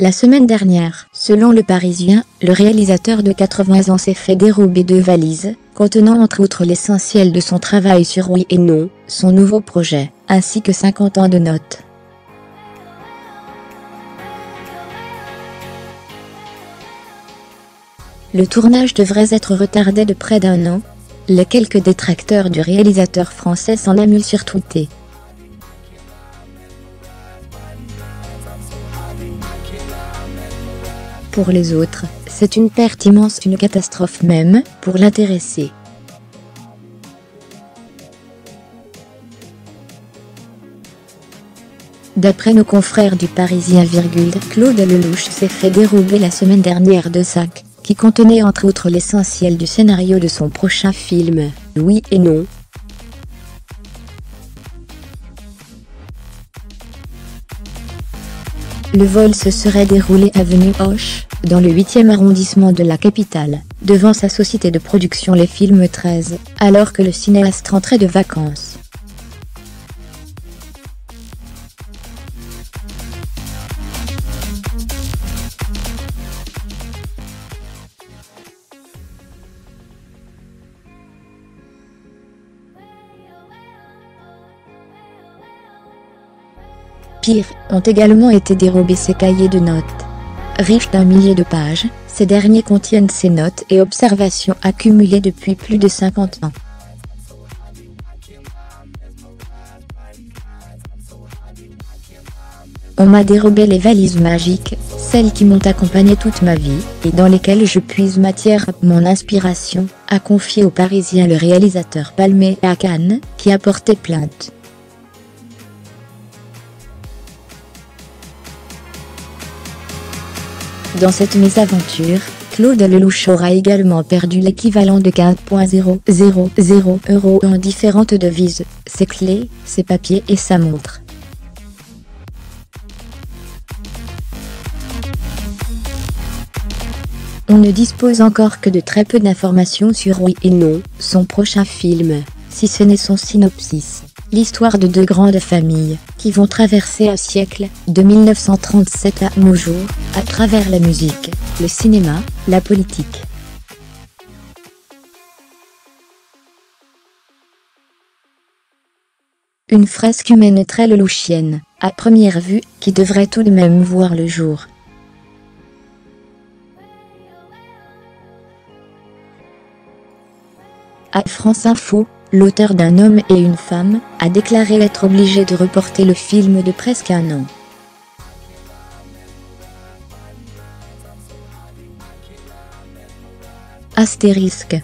La semaine dernière, selon le Parisien, le réalisateur de 80 ans s'est fait dérober deux valises, contenant entre autres l'essentiel de son travail sur Oui et Non, son nouveau projet, ainsi que 50 ans de notes. Le tournage devrait être retardé de près d'un an. Les quelques détracteurs du réalisateur français s'en amusent sur Twitter. Pour les autres, c'est une perte immense, une catastrophe même, pour l'intéressé. D'après nos confrères du Parisien, Claude Lelouch s'est fait dérober la semaine dernière de sac, qui contenait entre autres l'essentiel du scénario de son prochain film, Oui et Non, Le vol se serait déroulé avenue Hoche, dans le 8e arrondissement de la capitale, devant sa société de production Les Films 13, alors que le cinéaste rentrait de vacances. Pire, ont également été dérobés ses cahiers de notes. Riches d'un millier de pages, ces derniers contiennent ses notes et observations accumulées depuis plus de 50 ans. On m'a dérobé les valises magiques, celles qui m'ont accompagné toute ma vie, et dans lesquelles je puise matière mon inspiration, a confié au Parisien le réalisateur Palmé à qui a porté plainte. Dans cette mésaventure, Claude Lelouch aura également perdu l'équivalent de 15.000 euros en différentes devises, ses clés, ses papiers et sa montre. On ne dispose encore que de très peu d'informations sur Oui et Non, son prochain film, si ce n'est son synopsis. L'histoire de deux grandes familles, qui vont traverser un siècle, de 1937 à nos jours, à travers la musique, le cinéma, la politique. Une fresque humaine très lelouchienne, à première vue, qui devrait tout de même voir le jour. À France Info, l'auteur d'un homme et une femme, a déclaré être obligé de reporter le film de presque un an. Astérisque